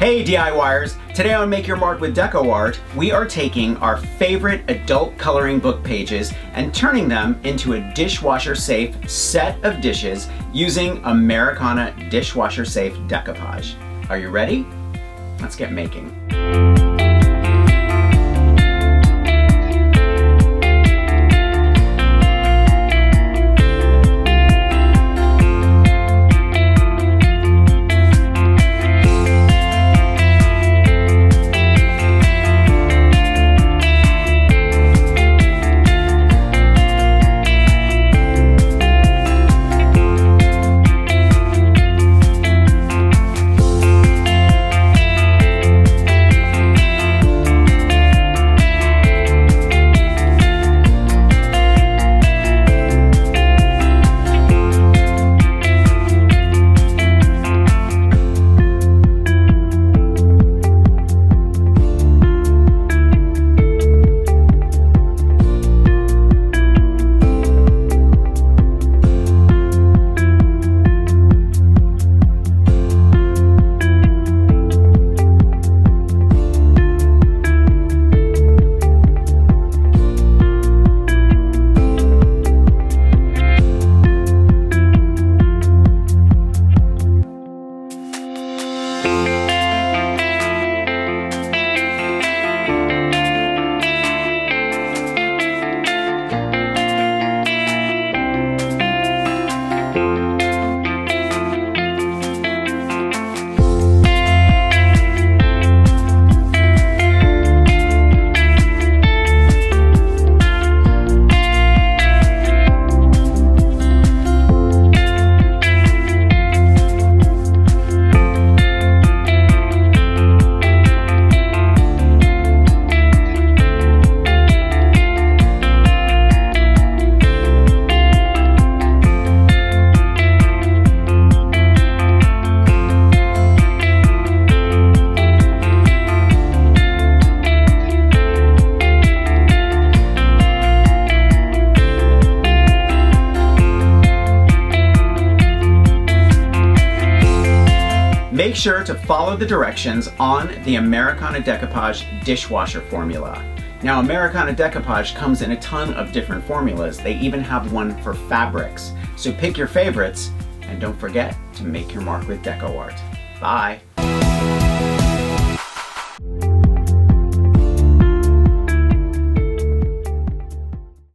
Hey DIYers! Today on Make Your Mark with DecoArt, we are taking our favorite adult coloring book pages and turning them into a dishwasher safe set of dishes using Americana dishwasher safe decoupage. Are you ready? Let's get making. Sure to follow the directions on the Americana Decoupage dishwasher formula. Now Americana Decoupage comes in a ton of different formulas. They even have one for fabrics. So pick your favorites and don't forget to make your mark with DecoArt. Bye.